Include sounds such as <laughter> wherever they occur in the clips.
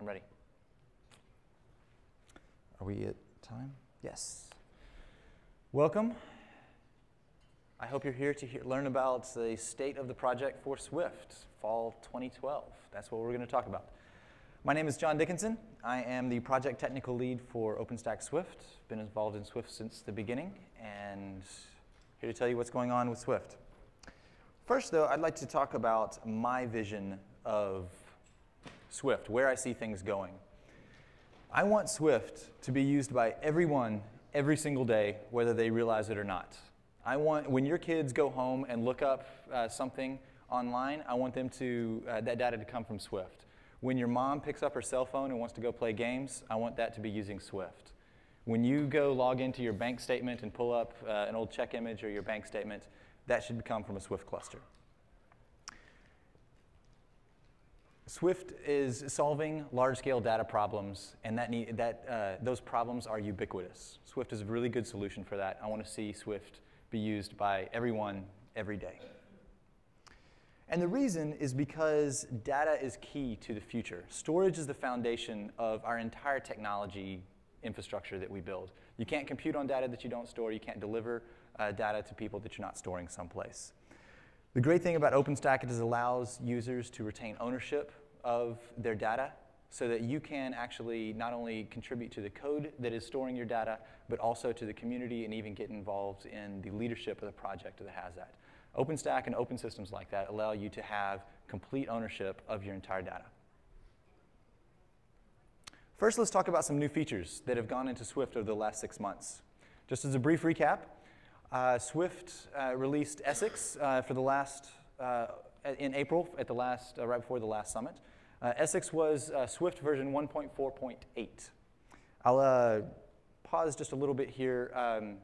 I'm ready. Are we at time? Yes. Welcome. I hope you're here to hear, learn about the state of the project for Swift, fall 2012. That's what we're going to talk about. My name is John Dickinson. I am the project technical lead for OpenStack Swift. Been involved in Swift since the beginning, and here to tell you what's going on with Swift. First, though, I'd like to talk about my vision of Swift, where I see things going. I want Swift to be used by everyone every single day, whether they realize it or not. I want, when your kids go home and look up uh, something online, I want them to, uh, that data to come from Swift. When your mom picks up her cell phone and wants to go play games, I want that to be using Swift. When you go log into your bank statement and pull up uh, an old check image or your bank statement, that should come from a Swift cluster. Swift is solving large-scale data problems, and that, need, that uh, those problems are ubiquitous. Swift is a really good solution for that. I want to see Swift be used by everyone every day. And the reason is because data is key to the future. Storage is the foundation of our entire technology infrastructure that we build. You can't compute on data that you don't store. You can't deliver uh, data to people that you're not storing someplace. The great thing about OpenStack is it allows users to retain ownership of their data so that you can actually not only contribute to the code that is storing your data, but also to the community and even get involved in the leadership of the project that has that. OpenStack and open systems like that allow you to have complete ownership of your entire data. First, let's talk about some new features that have gone into Swift over the last six months. Just as a brief recap, uh, Swift uh, released Essex uh, for the last, uh, in April, at the last, uh, right before the last summit. Uh, Essex was Swift version 1.4.8. I'll pause just a little bit here. Um,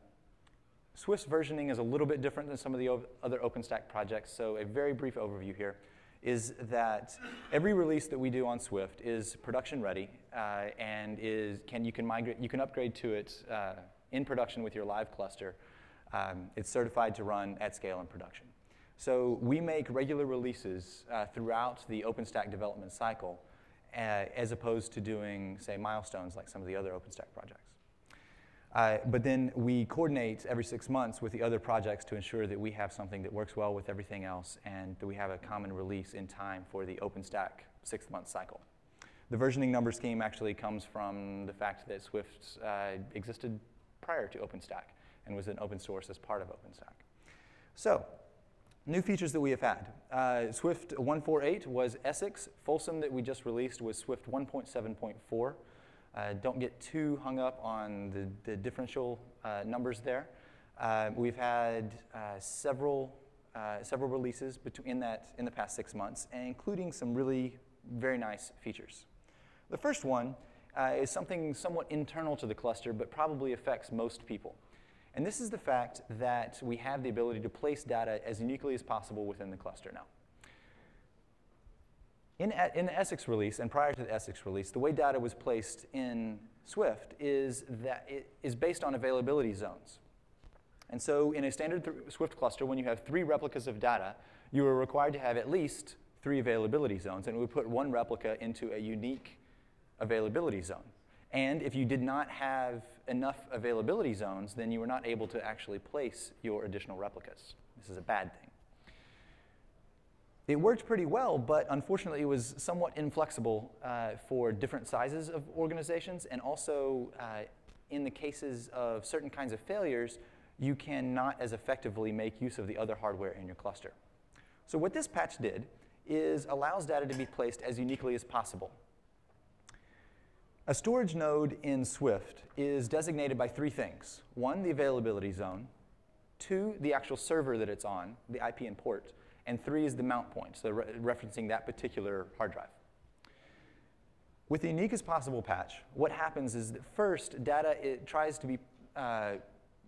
versioning is a little bit different than some of the other OpenStack projects, so a very brief overview here is that every release that we do on Swift is production ready uh, and is can you can migrate you can upgrade to it uh, in production with your live cluster. Um, it's certified to run at scale in production. So we make regular releases uh, throughout the OpenStack development cycle, uh, as opposed to doing say milestones like some of the other OpenStack projects. Uh, but then we coordinate every six months with the other projects to ensure that we have something that works well with everything else and that we have a common release in time for the OpenStack six-month cycle. The versioning number scheme actually comes from the fact that Swift uh, existed prior to OpenStack and was an open source as part of OpenStack. So, new features that we have had. Uh, Swift 1.4.8 was Essex. Folsom that we just released was Swift 1.7.4. Uh, don't get too hung up on the, the differential uh, numbers there. Uh, we've had uh, several, uh, several releases in, that, in the past six months, including some really very nice features. The first one is something somewhat internal to the cluster, but probably affects most people. And this is the fact that we have the ability to place data as uniquely as possible within the cluster now. In, in the Essex release and prior to the Essex release, the way data was placed in Swift is that it is based on availability zones. And so in a standard Swift cluster, when you have three replicas of data, you are required to have at least three availability zones, and we put one replica into a unique availability zone. And if you did not have enough availability zones, then you were not able to actually place your additional replicas. This is a bad thing. It worked pretty well, but unfortunately it was somewhat inflexible uh, for different sizes of organizations, and also uh, in the cases of certain kinds of failures, you cannot as effectively make use of the other hardware in your cluster. So what this patch did is allows data to be placed as uniquely as possible. A storage node in Swift is designated by three things. One, the availability zone. Two, the actual server that it's on, the IP and port and three is the mount point, so re referencing that particular hard drive. With the unique as possible patch, what happens is that first, data it tries to be uh,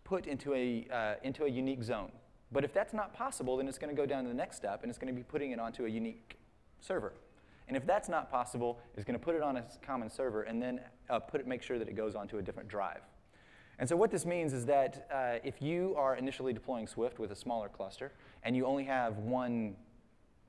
put into a, uh, into a unique zone. But if that's not possible, then it's going to go down to the next step, and it's going to be putting it onto a unique server. And if that's not possible, it's going to put it on a common server, and then uh, put it, make sure that it goes onto a different drive. And so what this means is that uh, if you are initially deploying Swift with a smaller cluster, and you only have one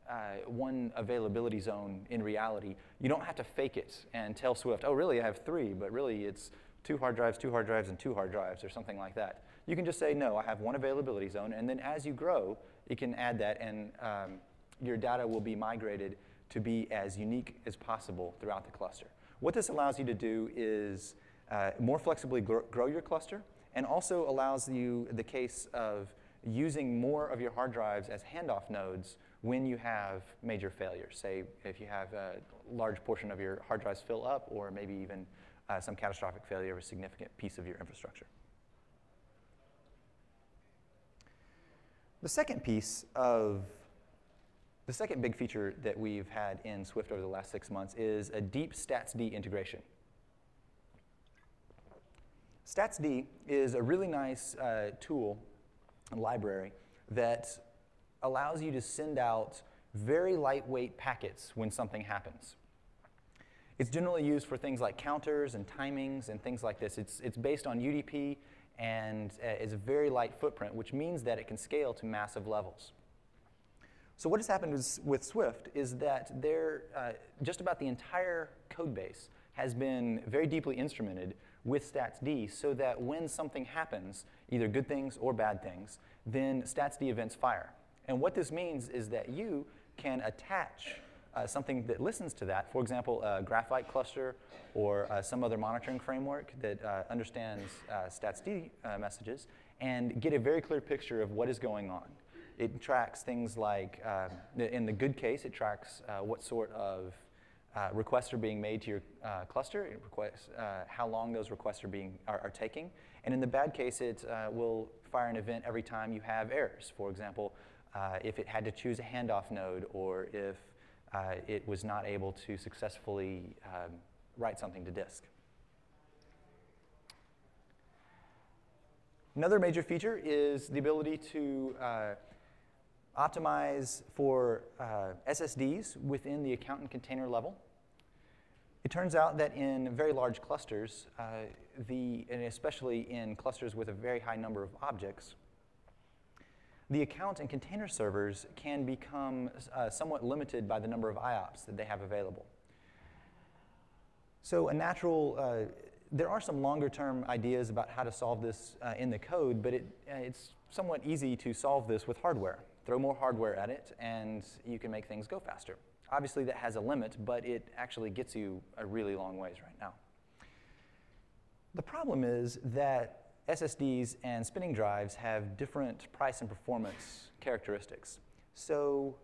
uh, one availability zone in reality. You don't have to fake it and tell Swift, oh, really, I have three, but really it's two hard drives, two hard drives, and two hard drives, or something like that. You can just say, no, I have one availability zone, and then as you grow, you can add that, and um, your data will be migrated to be as unique as possible throughout the cluster. What this allows you to do is uh, more flexibly gr grow your cluster, and also allows you the case of using more of your hard drives as handoff nodes when you have major failures. Say if you have a large portion of your hard drives fill up, or maybe even uh, some catastrophic failure of a significant piece of your infrastructure. The second piece of the second big feature that we've had in Swift over the last six months is a deep StatsD integration. StatsD is a really nice uh, tool, and library, that allows you to send out very lightweight packets when something happens. It's generally used for things like counters and timings and things like this. It's, it's based on UDP and uh, is a very light footprint, which means that it can scale to massive levels. So what has happened with, with Swift is that uh, just about the entire code base has been very deeply instrumented with StatsD so that when something happens, either good things or bad things, then StatsD events fire. And what this means is that you can attach uh, something that listens to that, for example, a Graphite cluster or uh, some other monitoring framework that uh, understands uh, StatsD uh, messages, and get a very clear picture of what is going on. It tracks things like, um, in the good case, it tracks uh, what sort of requests are being made to your cluster, it requests how long those requests are, being, are, are taking, and in the bad case, it will fire an event every time you have errors. For example, if it had to choose a handoff node or if uh, it was not able to successfully um, write something to disk. Another major feature is the ability to uh, optimize for uh, SSDs within the account and container level. It turns out that in very large clusters, uh, the, and especially in clusters with a very high number of objects, the account and container servers can become uh, somewhat limited by the number of IOPS that they have available. So a natural, uh, there are some longer term ideas about how to solve this uh, in the code, but it, uh, it's somewhat easy to solve this with hardware. Throw more hardware at it and you can make things go faster. Obviously that has a limit, but it actually gets you a really long ways right now. The problem is that SSDs and spinning drives have different price and performance characteristics. So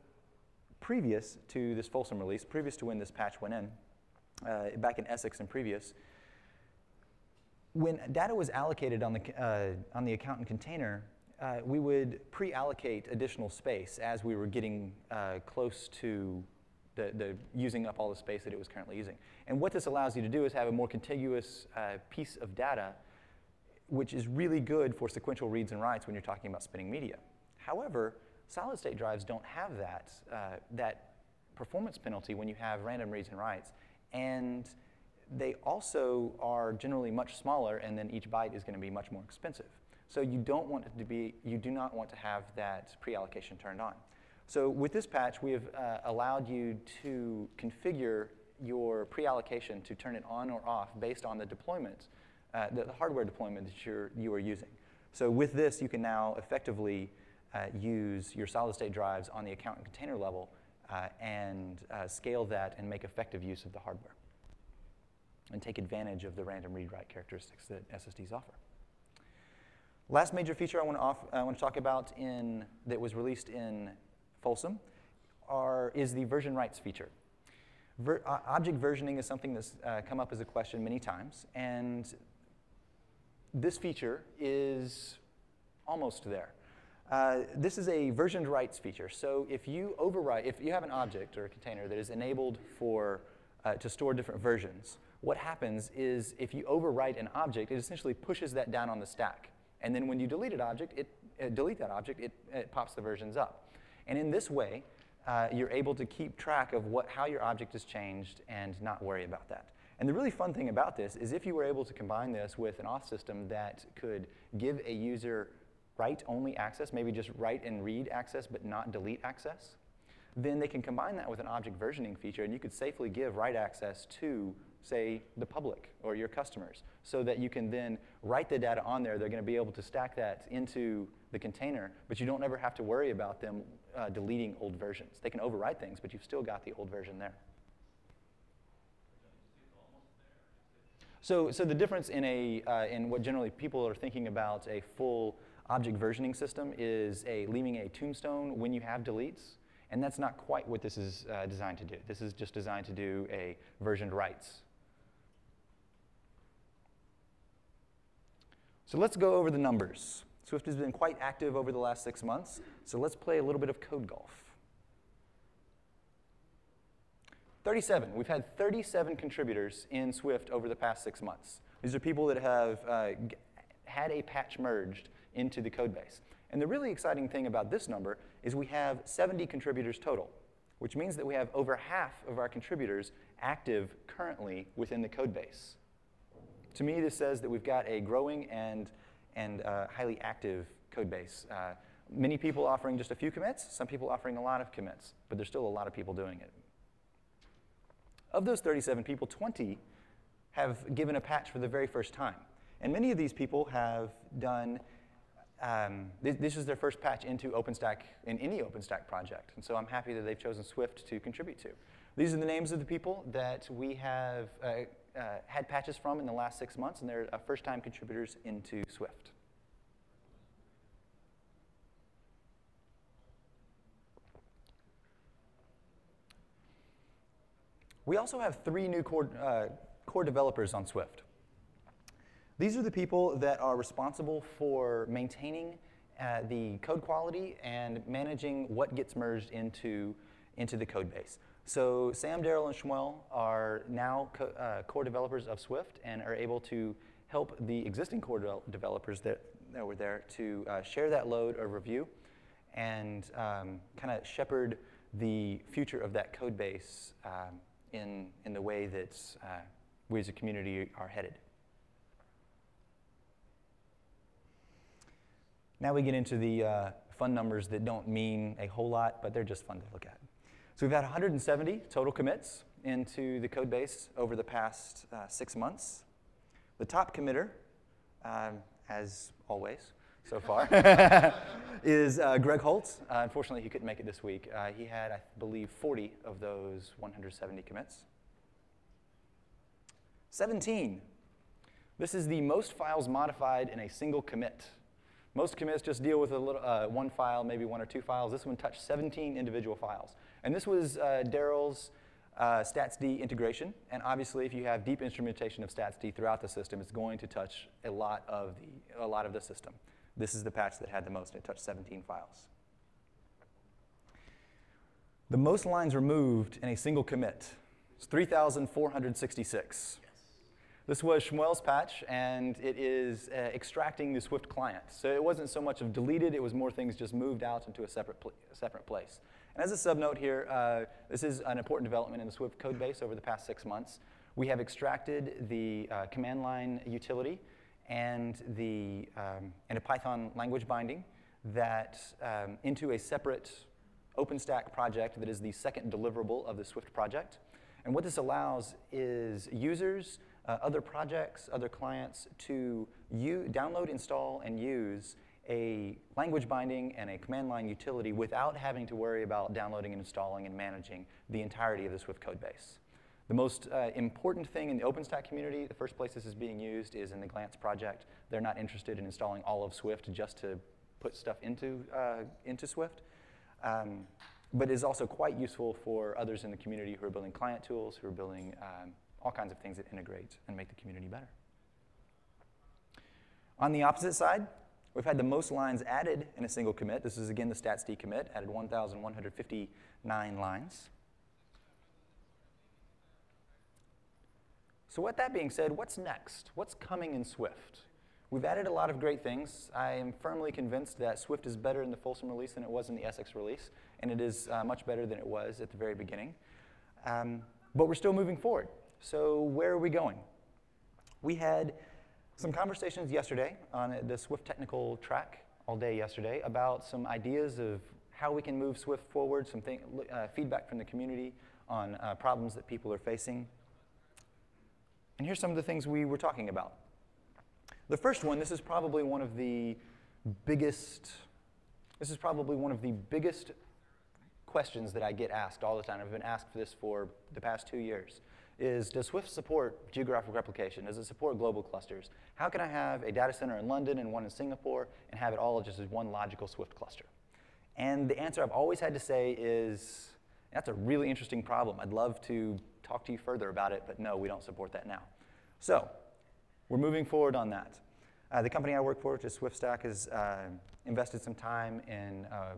previous to this Folsom release, previous to when this patch went in, uh, back in Essex and previous, when data was allocated on the, uh, on the account and container, uh, we would pre-allocate additional space as we were getting uh, close to the, the, using up all the space that it was currently using. And what this allows you to do is have a more contiguous uh, piece of data which is really good for sequential reads and writes when you're talking about spinning media. However, solid state drives don't have that, uh, that performance penalty when you have random reads and writes. And they also are generally much smaller, and then each byte is going to be much more expensive. So you don't want it to be, you do not want to have that pre-allocation turned on. So with this patch, we have uh, allowed you to configure your pre-allocation to turn it on or off based on the deployment uh, the, hardware deployment that you're, you are using. So with this, you can now effectively uh, use your solid-state drives on the account and container level uh, and uh, scale that and make effective use of the hardware and take advantage of the random read-write characteristics that SSDs offer. Last major feature I want to, off, I want to talk about in, that was released in Folsom are, is the version writes feature. Ver, uh, object versioning is something that's uh, come up as a question many times, and this feature is almost there. Uh, this is a versioned writes feature. So if you overwrite, if you have an object or a container that is enabled for, uh, to store different versions, what happens is if you overwrite an object, it essentially pushes that down on the stack. And then when you delete an object, it, uh, delete that object, it, it, pops the versions up. And in this way, uh, you're able to keep track of what, how your object has changed and not worry about that. And the really fun thing about this is if you were able to combine this with an auth system that could give a user write-only access, maybe just write and read access but not delete access, then they can combine that with an object versioning feature, and you could safely give write access to, say, the public or your customers, so that you can then write the data on there. They're going to be able to stack that into the container, but you don't ever have to worry about them uh, deleting old versions. They can overwrite things, but you've still got the old version there. So, so the difference in, a, uh, in what generally people are thinking about a full object versioning system is a leaving a tombstone when you have deletes, and that's not quite what this is uh, designed to do. This is just designed to do a versioned writes. So let's go over the numbers. Swift has been quite active over the last six months, so let's play a little bit of code golf. 37. We've had 37 contributors in Swift over the past six months. These are people that have uh, had a patch merged into the code base. And the really exciting thing about this number is we have 70 contributors total, which means that we have over half of our contributors active currently within the code base. To me, this says that we've got a growing and, and uh, highly active code base. Uh, many people offering just a few commits, some people offering a lot of commits, but there's still a lot of people doing it. Of those 37 people, 20 have given a patch for the very first time. And many of these people have done, um, this, this, is their first patch into OpenStack, in any OpenStack project. And so I'm happy that they've chosen Swift to contribute to. These are the names of the people that we have uh, uh, had patches from in the last six months, and they're uh, first-time contributors into Swift. We also have three new core, uh, core developers on Swift. These are the people that are responsible for maintaining uh, the code quality and managing what gets merged into, into the code base. So Sam, Darrell, and Chmouel are now co uh, core developers of Swift and are able to help the existing core de developers that, that were there to uh, share that load of review and um, kind of shepherd the future of that code base um, in, in the way that uh, we as a community are headed. Now we get into the uh, fun numbers that don't mean a whole lot, but they're just fun to look at. So we've had 170 total commits into the code base over the past uh, six months. The top committer, um, as always, so far, <laughs> is uh, Greg Holt. Uh, unfortunately, he couldn't make it this week. Uh, he had, I believe, 40 of those 170 commits. 17. This is the most files modified in a single commit. Most commits just deal with a little, uh, one file, maybe one or two files. This one touched 17 individual files. And this was uh, Darrell's uh, StatsD integration. And obviously, if you have deep instrumentation of StatsD throughout the system, it's going to touch a lot of the, a lot of the system. This is the patch that had the most, and it touched 17 files. The most lines removed in a single commit is 3,466. This was Chmouel's patch, and it is uh, extracting the Swift client. So it wasn't so much of deleted, it was more things just moved out into a separate, pl separate place. And as a subnote here, uh, this is an important development in the Swift code base over the past six months. We have extracted the uh, command line utility and, the, um, and a Python language binding that um, into a separate OpenStack project that is the second deliverable of the Swift project. And what this allows is users, uh, other projects, other clients to download, install, and use a language binding and a command line utility without having to worry about downloading and installing and managing the entirety of the Swift code base. The most uh, important thing in the OpenStack community, the first place this is being used is in the Glance project. They're not interested in installing all of Swift just to put stuff into, uh, into Swift. Um, but is also quite useful for others in the community who are building client tools, who are building um, all kinds of things that integrate and make the community better. On the opposite side, we've had the most lines added in a single commit. This is again the statsd commit, added 1,159 lines. So with that being said, what's next? What's coming in Swift? We've added a lot of great things. I am firmly convinced that Swift is better in the Folsom release than it was in the Essex release, and it is uh, much better than it was at the very beginning. Um, but we're still moving forward. So where are we going? We had some conversations yesterday on the Swift technical track all day yesterday about some ideas of how we can move Swift forward, some thing, uh, feedback from the community on uh, problems that people are facing. And here's some of the things we were talking about. The first one, this is probably one of the biggest, this is probably one of the biggest questions that I get asked all the time. I've been asked for this for the past two years. Is does Swift support geographic replication? Does it support global clusters? How can I have a data center in London and one in Singapore and have it all just as one logical Swift cluster? And the answer I've always had to say is that's a really interesting problem. I'd love to talk to you further about it, but no, we don't support that now. So we're moving forward on that. Uh, the company I work for, which is SwiftStack, has uh, invested some time in uh,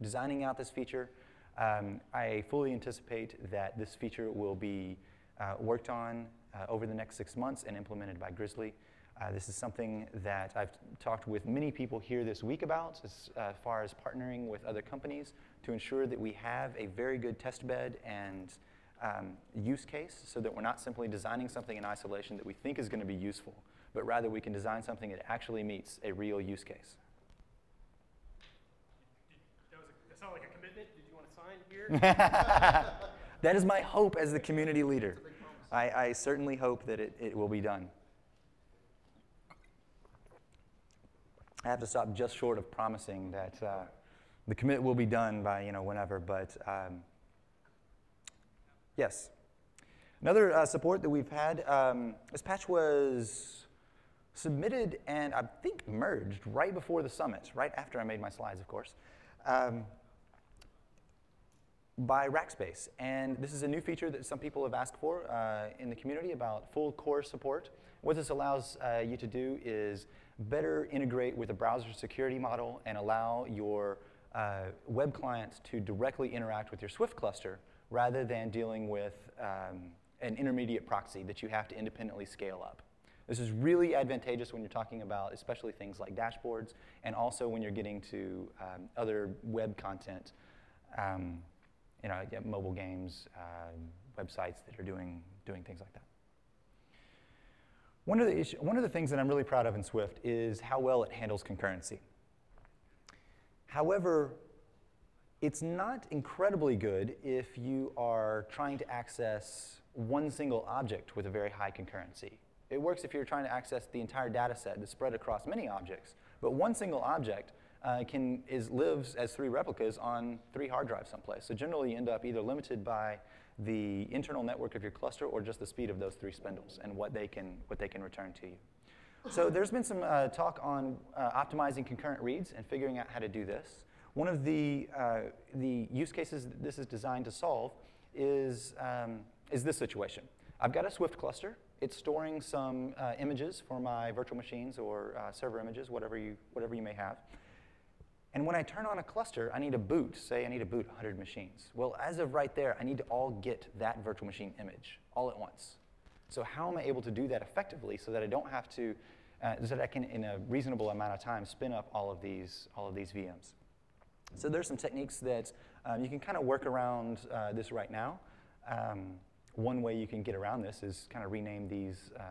designing out this feature. Um, I fully anticipate that this feature will be uh, worked on uh, over the next six months and implemented by Grizzly. Uh, this is something that I've talked with many people here this week about as uh, far as partnering with other companies to ensure that we have a very good test bed and um, use case so that we're not simply designing something in isolation that we think is going to be useful, but rather we can design something that actually meets a real use case. That, was a, that sounded like a commitment. Did you want to sign here? <laughs> <laughs> that is my hope as the community leader. I, I certainly hope that it, it will be done. I have to stop just short of promising that uh, the commit will be done by you know whenever, but um, yes. Another uh, support that we've had, um, this patch was submitted and I think merged right before the summit, right after I made my slides, of course, um, by Rackspace. And this is a new feature that some people have asked for uh, in the community about full CORS support. What this allows uh, you to do is better integrate with a browser security model and allow your uh, web clients to directly interact with your Swift cluster rather than dealing with um, an intermediate proxy that you have to independently scale up. This is really advantageous when you're talking about especially things like dashboards and also when you're getting to um, other web content, um, you know, mobile games, uh, websites that are doing, doing things like that. One of, the issue, one of the things that I'm really proud of in Swift is how well it handles concurrency. However, it's not incredibly good if you are trying to access one single object with a very high concurrency. It works if you're trying to access the entire data set that's spread across many objects, but one single object uh, can, is, lives as three replicas on three hard drives someplace. So generally you end up either limited by the internal network of your cluster or just the speed of those three spindles and what they can, what they can return to you. So there's been some uh, talk on uh, optimizing concurrent reads and figuring out how to do this. One of the, uh, the use cases that this is designed to solve is, um, is this situation. I've got a Swift cluster. It's storing some uh, images for my virtual machines or uh, server images, whatever you, whatever you may have. And when I turn on a cluster, I need to boot, say I need to boot 100 machines. Well, as of right there, I need to all get that virtual machine image all at once. So how am I able to do that effectively so that I don't have to, uh, so that I can, in a reasonable amount of time, spin up all of these, all of these VMs? So there's some techniques that um, you can kind of work around uh, this right now. Um, one way you can get around this is kind of rename these uh,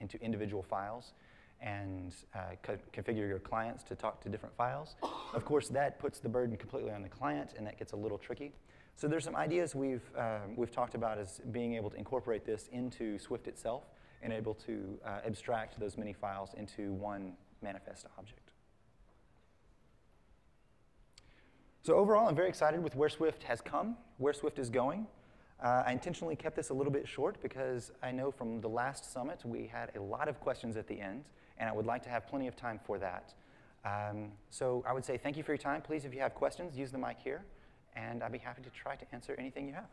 into individual files and uh, co configure your clients to talk to different files. Of course, that puts the burden completely on the client, and that gets a little tricky. So there's some ideas we've, um, we've talked about as being able to incorporate this into Swift itself and able to uh, abstract those many files into one manifest object. So overall, I'm very excited with where Swift has come, where Swift is going. Uh, I intentionally kept this a little bit short because I know from the last summit we had a lot of questions at the end, and I would like to have plenty of time for that. Um, so I would say thank you for your time. Please, if you have questions, use the mic here, and I'd be happy to try to answer anything you have.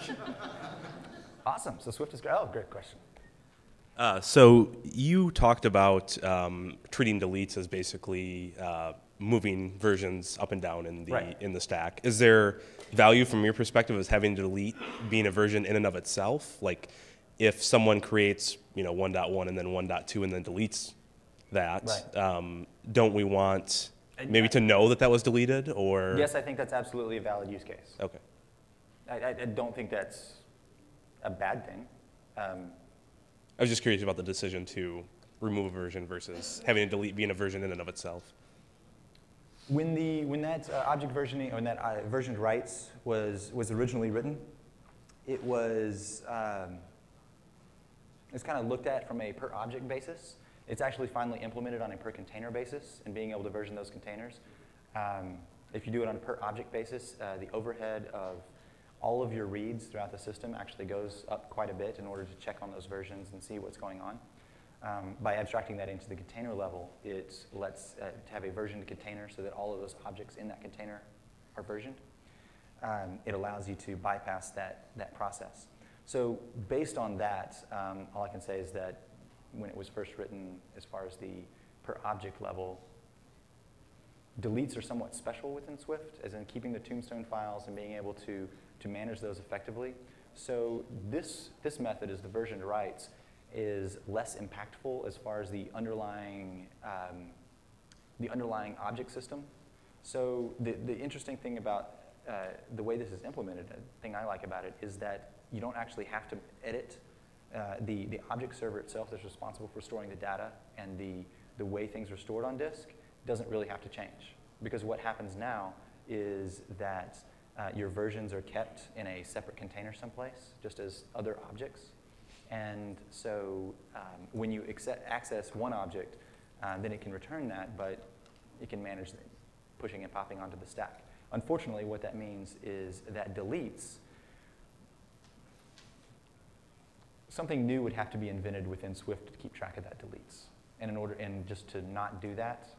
<laughs> awesome. So Swift is great. Oh, great question. Uh, so you talked about um, treating deletes as basically uh, moving versions up and down in the right. in the stack. Is there value from your perspective as having to delete being a version in and of itself? Like if someone creates you know 1.1 and then 1.2 and then deletes that, right. um, don't we want maybe to know that that was deleted or? Yes, I think that's absolutely a valid use case. Okay. I, I, I don't think that's a bad thing. Um, I was just curious about the decision to remove a version versus having to delete being a version in and of itself. When, the, when that uh, object versioning, when that uh, versioned writes was, was originally written, it was, um, it was kind of looked at from a per object basis. It's actually finally implemented on a per container basis and being able to version those containers. Um, if you do it on a per object basis, uh, the overhead of all of your reads throughout the system actually goes up quite a bit in order to check on those versions and see what's going on. Um, by abstracting that into the container level, it lets uh, have a versioned container so that all of those objects in that container are versioned. Um, it allows you to bypass that, that process. So based on that, um, all I can say is that when it was first written, as far as the per object level, deletes are somewhat special within Swift, as in keeping the tombstone files and being able to, to manage those effectively. So this, this method is the versioned writes is less impactful as far as the underlying, um, the underlying object system. So the, the interesting thing about uh, the way this is implemented, the thing I like about it, is that you don't actually have to edit uh, the, the object server itself that's responsible for storing the data and the, the way things are stored on disk doesn't really have to change. Because what happens now is that uh, your versions are kept in a separate container someplace, just as other objects. And so um, when you access one object, uh, then it can return that, but it can manage pushing and popping onto the stack. Unfortunately, what that means is that deletes, something new would have to be invented within Swift to keep track of that deletes. And in order, and just to not do that,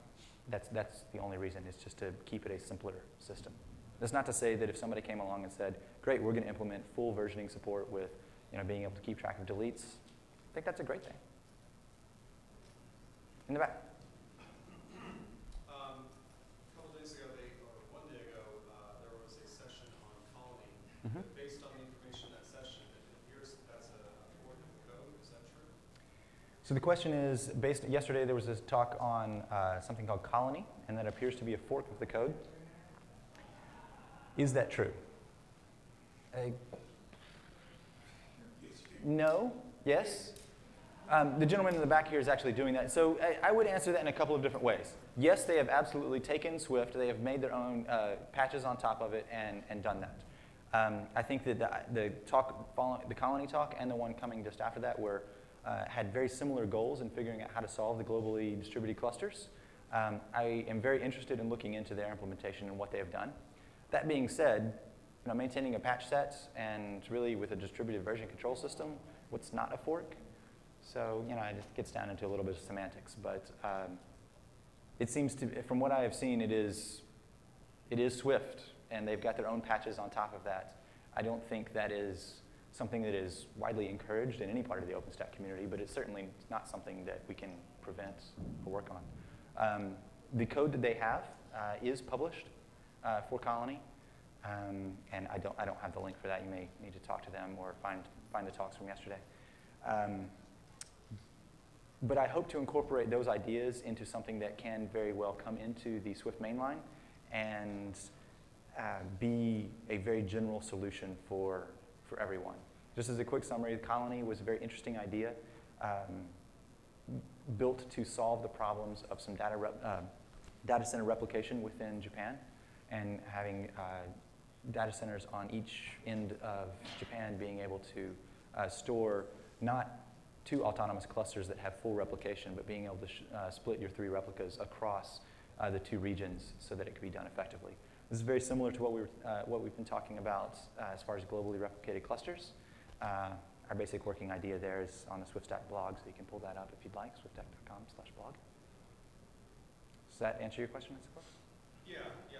that's, that's the only reason, is just to keep it a simpler system. That's not to say that if somebody came along and said, great, we're going to implement full versioning support with you know, being able to keep track of deletes, I think that's a great thing. In the back. Um, a couple days ago, they, or one day ago, uh, there was a session on Colony. Mhm. Based on the information in that session, it appears that that's a a fork of the code. Is that true? So the question is, based, yesterday there was this talk on uh, something called Colony, and that appears to be a fork of the code. Is that true? Uh, no? Yes? Um, the gentleman in the back here is actually doing that. So I, I would answer that in a couple of different ways. Yes, they have absolutely taken Swift, they have made their own uh, patches on top of it and, and done that. Um, I think that the, the talk, the colony talk and the one coming just after that were, uh, had very similar goals in figuring out how to solve the globally distributed clusters. Um, I am very interested in looking into their implementation and what they have done. That being said, you know, maintaining a patch set and really with a distributed version control system, what's not a fork? So, you know, it just gets down into a little bit of semantics, but um, it seems to, from what I have seen, it is, it is Swift, and they've got their own patches on top of that. I don't think that is something that is widely encouraged in any part of the OpenStack community, but it's certainly not something that we can prevent or work on. Um, the code that they have uh, is published uh, for Colony, um, and I don't, I don't have the link for that. You may need to talk to them or find, find the talks from yesterday. Um, but I hope to incorporate those ideas into something that can very well come into the Swift mainline and uh, be a very general solution for, for everyone. Just as a quick summary, the colony was a very interesting idea, um, built to solve the problems of some data, uh, data center replication within Japan and having uh, data centers on each end of Japan being able to uh, store not two autonomous clusters that have full replication, but being able to uh, split your three replicas across the two regions so that it can be done effectively. This is very similar to what, we were, uh, what we've been talking about uh, as far as globally replicated clusters. Uh, our basic working idea there is on the SwiftStack blog, so you can pull that up if you'd like, swiftstack.com slash blog. Does that answer your question, Mr. Yeah, yeah.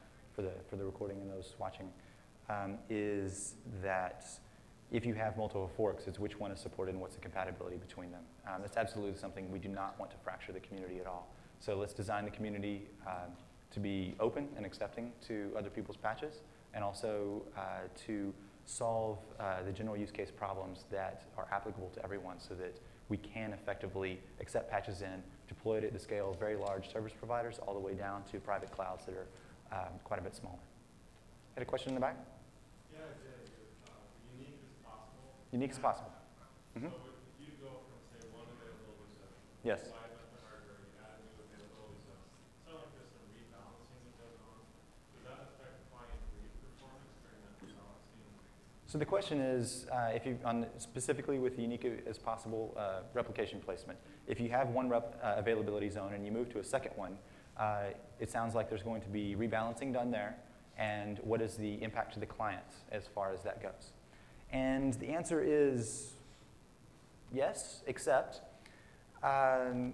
for, the, for the recording and those watching um, is that if you have multiple forks, it's which one is supported and what's the compatibility between them. Um, that's absolutely something we do not want to fracture the community at all. So let's design the community um, to be open and accepting to other people's patches and also uh, to solve uh, the general use case problems that are applicable to everyone so that we can effectively accept patches in, deploy it at the scale of very large service providers all the way down to private clouds that are um, quite a bit smaller. Had a question in the back? Yeah. Uh, unique as possible. Unique as possible. Mhm. So if you go from, say, one availability zone, Yes. wide open hardware, you add a new availability zone, it's like there's some rebalancing that goes on. Does that affect client read performance during that rebalancing? So the question is, uh, if you, on, specifically with the unique as possible uh, replication placement, if you have one rep, uh, availability zone and you move to a second one, uh, it sounds like there's going to be rebalancing done there, and what is the impact to the client as far as that goes? And the answer is yes, except um,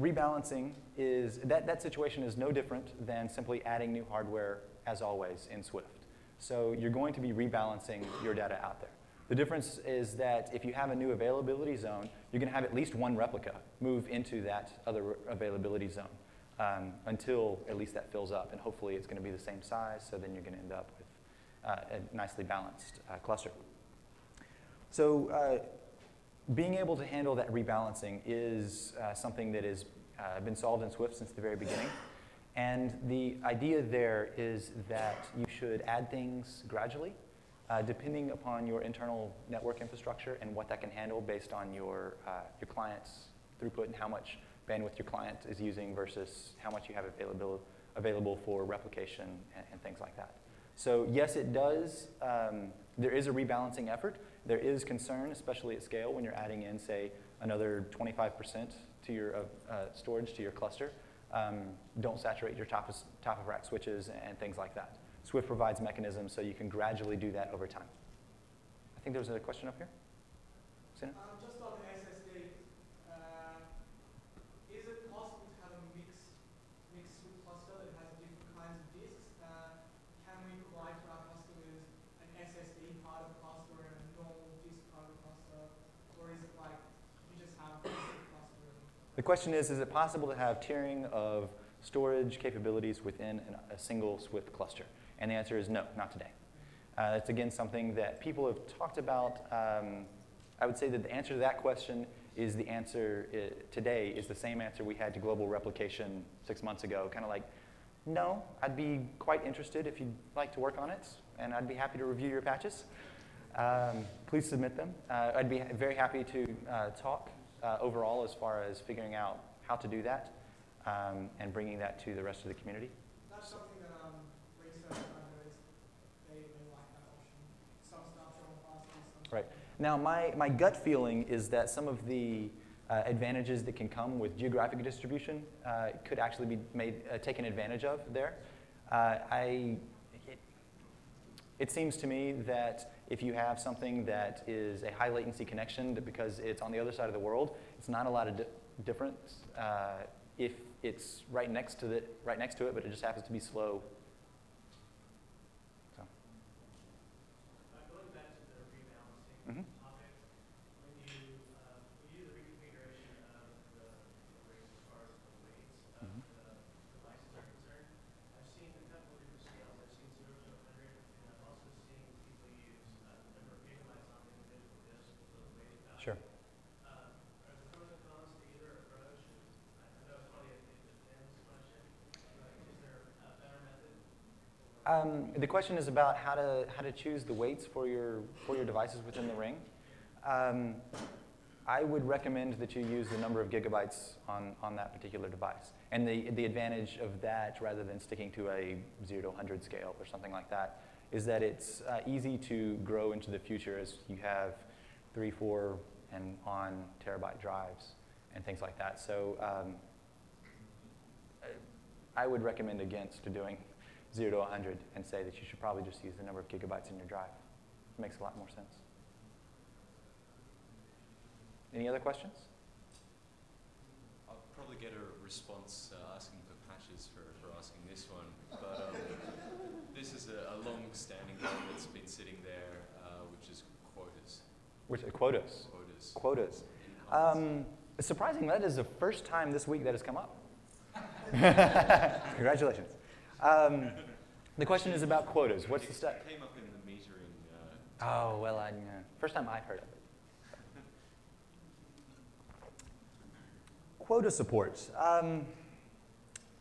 rebalancing is, that, that situation is no different than simply adding new hardware as always in Swift. So you're going to be rebalancing your data out there. The difference is that if you have a new availability zone, you're going to have at least one replica move into that other availability zone um, until at least that fills up. And hopefully it's going to be the same size, so then you're going to end up with uh, a nicely balanced uh, cluster. So uh, being able to handle that rebalancing is uh, something that has uh, been solved in Swift since the very beginning. And the idea there is that you should add things gradually, uh, depending upon your internal network infrastructure and what that can handle based on your, your client's throughput and how much bandwidth your client is using versus how much you have available, available for replication and, and things like that. So yes, it does. Um, there is a rebalancing effort. There is concern, especially at scale, when you're adding in, say, another 25% to your uh, storage to your cluster. Um, don't saturate your top of, top of rack switches and things like that. Swift provides mechanisms so you can gradually do that over time. I think there was a question up here. Sina? Um, just on the SSD, uh, is it possible to have a mix, mixed Swift cluster that has different kinds of disks? Uh, can we provide to our customers an SSD part of the cluster and a normal disk part of the cluster? Or is it like you just have a Swift cluster? and- The question is, is it possible to have tiering of storage capabilities within an, a single Swift cluster? And the answer is no, not today. Uh, it's again something that people have talked about. Um, I would say that the answer to that question is the answer uh, today is the same answer we had to global replication six months ago. Kind of like, no, I'd be quite interested if you'd like to work on it, and I'd be happy to review your patches. Um, please submit them. Uh, I'd be very happy to uh, talk uh, overall as far as figuring out how to do that um, and bringing that to the rest of the community. That's something that um, research is they, they like that option. Some stuff Right. Now, my, my gut feeling is that some of the uh, advantages that can come with geographic distribution uh, could actually be made, uh, taken advantage of there. Uh, I, it, it seems to me that if you have something that is a high latency connection, because it's on the other side of the world, it's not a lot of di- difference uh, if it's right next to it, right next to it, but it just happens to be slow. So. Uh, going back to the rebalancing Mhm. topic, when you, uh, when you do the reconfiguration of the, the rates as far as the weights of Mhm. the devices are concerned, I've seen a couple of different scales. I've seen zero to 100, and I've also seen people use uh, the number of gigabytes on the individual disk for the weighted value. Sure. Um, are there pros and cons to either approach? I I know it's probably a it depends question, but is there a better method? Um, the question is about how to, how to choose the weights for your, for your devices within the ring. Um, I would recommend that you use the number of gigabytes on, on that particular device. And the, the advantage of that, rather than sticking to a 0 to 100 scale or something like that, is that it's uh, easy to grow into the future as you have three, four, and on terabyte drives and things like that. So um, I would recommend against doing 0 to 100 and say that you should probably just use the number of gigabytes in your drive. It makes a lot more sense. Any other questions? I'll, probably get a response uh, asking for patches for, for asking this one, but um, <laughs> this is a, a long-standing one that's been sitting there, uh, which is quotas. Which quotas? Quotas. Quotas. Um, surprising, that is the first time this week that has come up. <laughs> <laughs> Congratulations. Um, the question is about quotas. What's the It step? came up in the metering. Uh, Oh, well, I, yeah. first time I've heard of it. <laughs> Quota support. Um,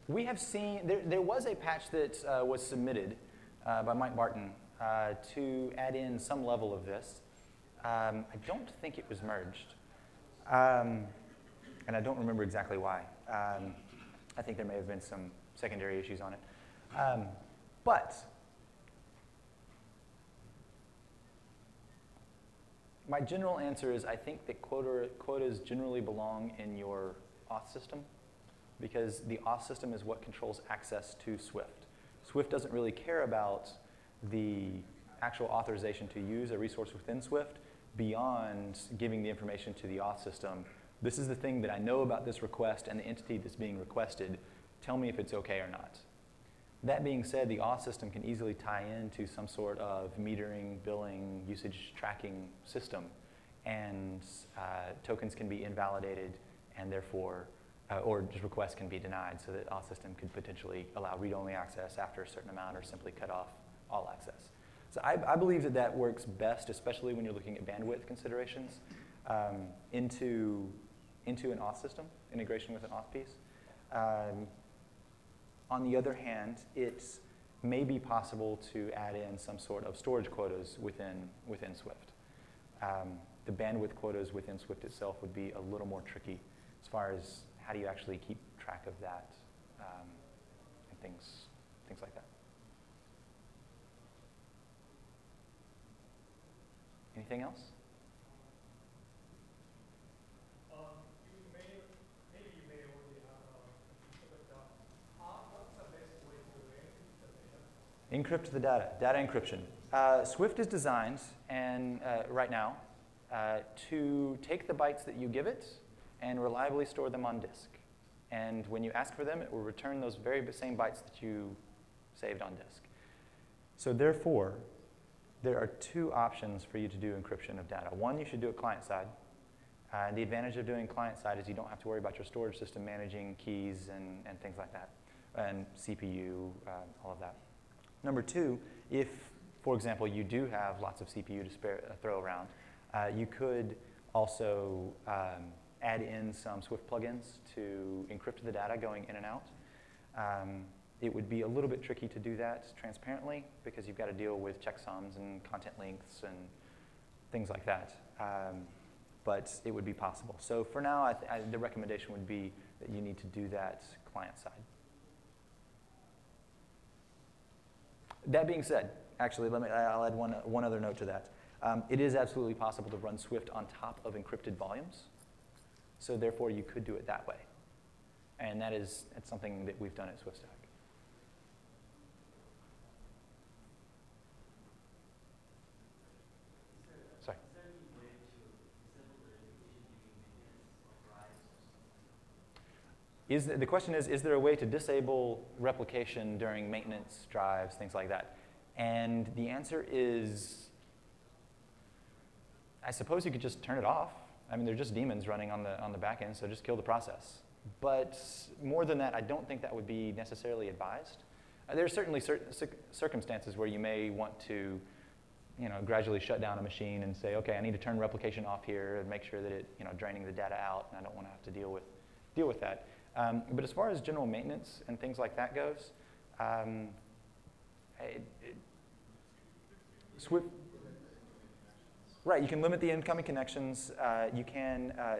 we have seen, there, there was a patch that uh, was submitted uh, by Mike Barton uh, to add in some level of this. Um, I don't think it was merged. Um, and I don't remember exactly why. Um, I think there may have been some secondary issues on it. Um, but my general answer is I think that quota, quotas generally belong in your auth system because the auth system is what controls access to Swift. Swift doesn't really care about the actual authorization to use a resource within Swift beyond giving the information to the auth system. This is the thing that I know about this request and the entity that's being requested. Tell me if it's okay or not. That being said, the auth system can easily tie into some sort of metering, billing, usage tracking system, and uh, tokens can be invalidated, and therefore, uh, or just requests can be denied, so that auth system could potentially allow read-only access after a certain amount, or simply cut off all access. So I, I believe that that works best, especially when you're looking at bandwidth considerations, um, into into an auth system, integration with an auth piece. Um, on the other hand, it may be possible to add in some sort of storage quotas within, within Swift. Um, the bandwidth quotas within Swift itself would be a little more tricky as far as how do you actually keep track of that um, and things, things like that. Anything else? Um, you may, maybe you may already have, uh, but, uh, how, what's the best way to encrypt the data? Data, encryption. Uh, Swift is designed, and uh, right now, uh, to take the bytes that you give it and reliably store them on disk. And when you ask for them, it will return those very same bytes that you saved on disk. So therefore, there are two options for you to do encryption of data. One, you should do it client side. Uh, the advantage of doing client side is you don't have to worry about your storage system managing keys and, and things like that, and CPU, uh, all of that. Number two, if, for example, you do have lots of CPU to spare, uh, throw around, uh, you could also um, add in some Swift plugins to encrypt the data going in and out. Um, it would be a little bit tricky to do that transparently because you've got to deal with checksums and content lengths and things like that. Um, but it would be possible. So for now, I th- I, the recommendation would be that you need to do that client side. That being said, actually, let me, I'll add one, one other note to that. Um, it is absolutely possible to run Swift on top of encrypted volumes. So therefore, you could do it that way. And that is something that we've done at SwiftStack. Is the, question is, is there a way to disable replication during maintenance drives, things like that? And the answer is, I suppose you could just turn it off. I mean, they're just daemons running on the, on the back end, so just kill the process. But more than that, I don't think that would be necessarily advised. Uh, there are certainly cer- cir- circumstances where you may want to you know, gradually shut down a machine and say, okay, I need to turn replication off here and make sure that it, you know, draining the data out, and I don't want to have to deal with, deal with that. Um, but as far as general maintenance and things like that goes, um, it, it, Swift, right? You can limit the incoming connections. Uh, you can. Uh,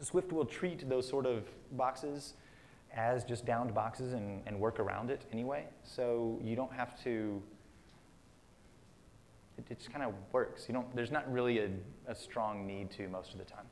Swift will treat those sort of boxes as just downed boxes and, and work around it anyway. So you don't have to it, it just kind of works. You don't, there's not really a, a strong need to most of the time.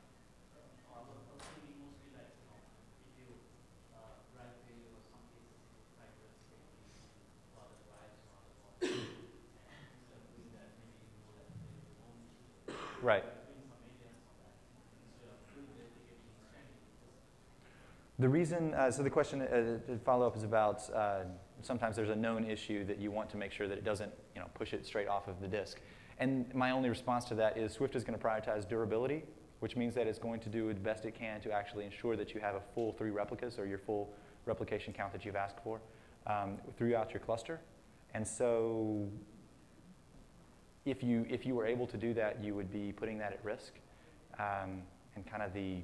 Reason, uh, so the question, uh, the follow-up is about uh, sometimes there's a known issue that you want to make sure that it doesn't, you know, push it straight off of the disk. And my only response to that is Swift is going to prioritize durability, which means that it's going to do the best it can to actually ensure that you have a full three replicas or your full replication count that you've asked for um, throughout your cluster. And so if you, if you were able to do that, you would be putting that at risk. Um, and kind of the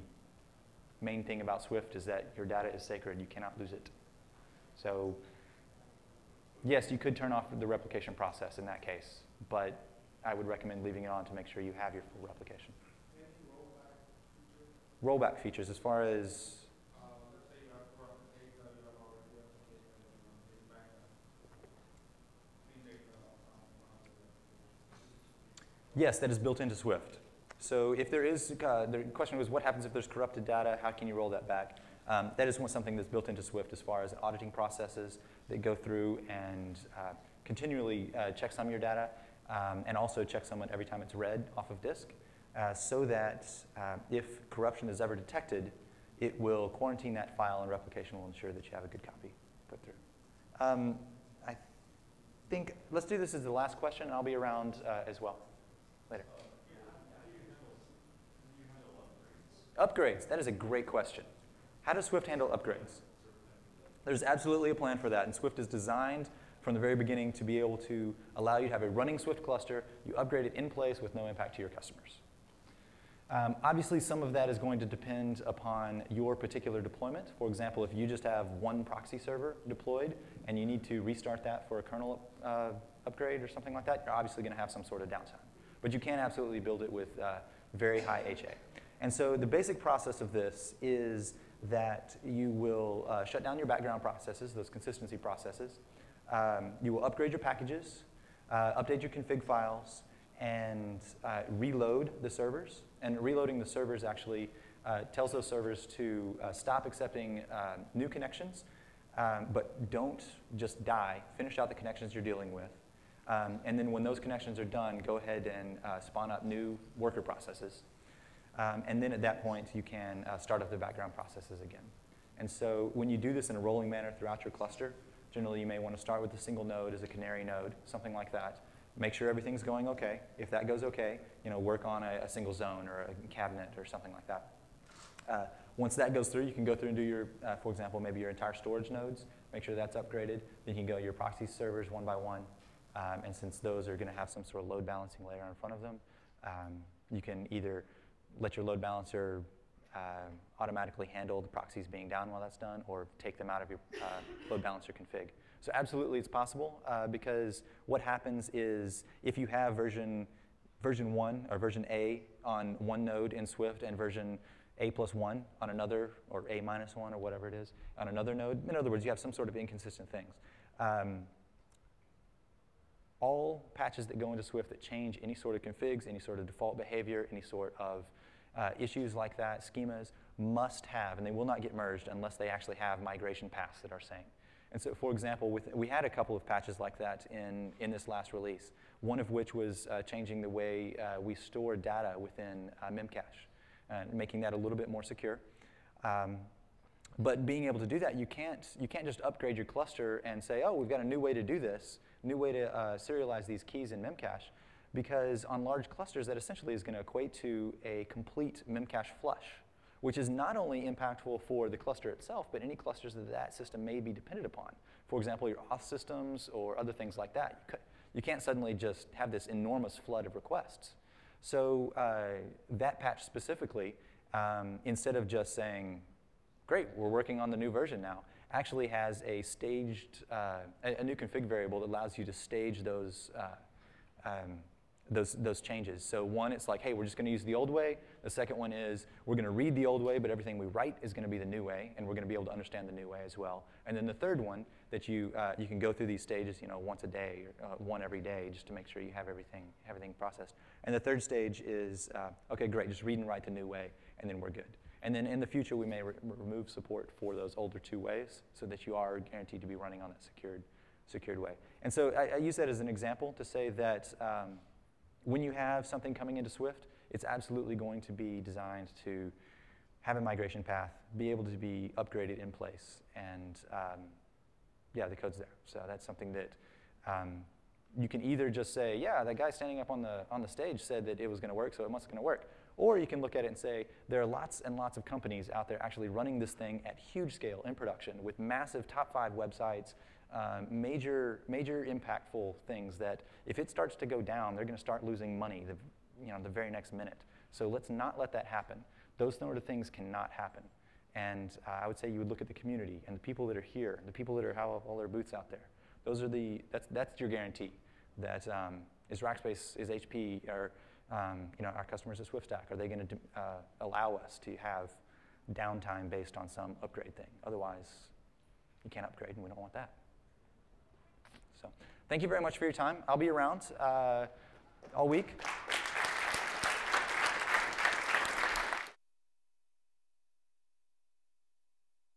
main thing about Swift is that your data is sacred. You cannot lose it. So yes, you could turn off the replication process in that case, but I would recommend leaving it on to make sure you have your full replication. Rollback features as far as Yes, that is built into Swift. So if there is, uh, the question was what happens if there's corrupted data? How can you roll that back? Um, that is something that's built into Swift as far as auditing processes that go through and uh, continually uh, check some of your data um, and also check someone every time it's read off of disk uh, so that uh, if corruption is ever detected, it will quarantine that file and replication will ensure that you have a good copy put through. Um, I think, let's do this as the last question and I'll be around uh, as well later. Upgrades, that is a great question. How does Swift handle upgrades? There's absolutely a plan for that, and Swift is designed from the very beginning to be able to allow you to have a running Swift cluster. You upgrade it in place with no impact to your customers. Um, obviously, some of that is going to depend upon your particular deployment. For example, if you just have one proxy server deployed and you need to restart that for a kernel uh, upgrade or something like that, you're obviously going to have some sort of downtime. But you can absolutely build it with uh, very high HA. And so the basic process of this is that you will uh, shut down your background processes, those consistency processes. Um, you will upgrade your packages, uh, update your config files, and uh, reload the servers. And reloading the servers actually uh, tells those servers to uh, stop accepting uh, new connections, um, but don't just die. Finish out the connections you're dealing with. Um, and then when those connections are done, go ahead and spawn up new worker processes um, and then at that point, you can uh, start up the background processes again. And so when you do this in a rolling manner throughout your cluster, generally you may want to start with a single node as a canary node, something like that. Make sure everything's going okay. If that goes okay, you know, work on a, a single zone or a cabinet or something like that. Uh, once that goes through, you can go through and do your, uh, for example, maybe your entire storage nodes, make sure that's upgraded. Then you can go your proxy servers one by one. Um, and since those are going to have some sort of load balancing layer in front of them, um, you can either let your load balancer uh, automatically handle the proxies being down while that's done, or take them out of your uh, load balancer config. So absolutely it's possible, uh, because what happens is if you have version, version 1 or version A on one node in Swift and version A plus 1 on another, or A minus 1 or whatever it is, on another node, in other words, you have some sort of inconsistent things. Um, all patches that go into Swift that change any sort of configs, any sort of default behavior, any sort of uh, issues like that, schemas, must have, and they will not get merged unless they actually have migration paths that are same. And so, for example, with, we had a couple of patches like that in, in this last release, one of which was uh, changing the way uh, we store data within uh, Memcache, and making that a little bit more secure. Um, but being able to do that, you can't, you can't just upgrade your cluster and say, oh, we've got a new way to do this, new way to uh, serialize these keys in Memcache because on large clusters, that essentially is going to equate to a complete memcache flush, which is not only impactful for the cluster itself, but any clusters that that system may be dependent upon. For example, your auth systems or other things like that. You can't suddenly just have this enormous flood of requests. So uh, that patch specifically, um, instead of just saying, great, we're working on the new version now, actually has a staged, uh, a, a, new config variable that allows you to stage those uh, um, those, those changes. So one, it's like, hey, we're just going to use the old way. The second one is we're going to read the old way, but everything we write is going to be the new way, and we're going to be able to understand the new way as well. And then the third one, that you, uh, you can go through these stages, you know, once a day, or uh, one every day, just to make sure you have everything, everything processed. And the third stage is, uh, okay, great, just read and write the new way, and then we're good. And then in the future, we may re remove support for those older two ways so that you are guaranteed to be running on that secured, secured way. And so I, I use that as an example to say that um, when you have something coming into Swift, it's absolutely going to be designed to have a migration path, be able to be upgraded in place, and um, yeah, the code's there. So that's something that um, you can either just say, yeah, that guy standing up on the on the stage said that it was going to work, so it must going to work. Or you can look at it and say, there are lots and lots of companies out there actually running this thing at huge scale in production with massive top five websites, um, major, major impactful things that if it starts to go down, they're going to start losing money the, you know, the very next minute. So let's not let that happen. Those sort of things cannot happen. And uh, I would say you would look at the community and the people that are here, the people that are have all their boots out there. Those are the, that's, that's your guarantee that um, is Rackspace, is HP, or um, you know, our customers at SwiftStack, are they going to uh, allow us to have downtime based on some upgrade thing? Otherwise, you can't upgrade, and we don't want that. So, thank you very much for your time. I'll be around uh, all week.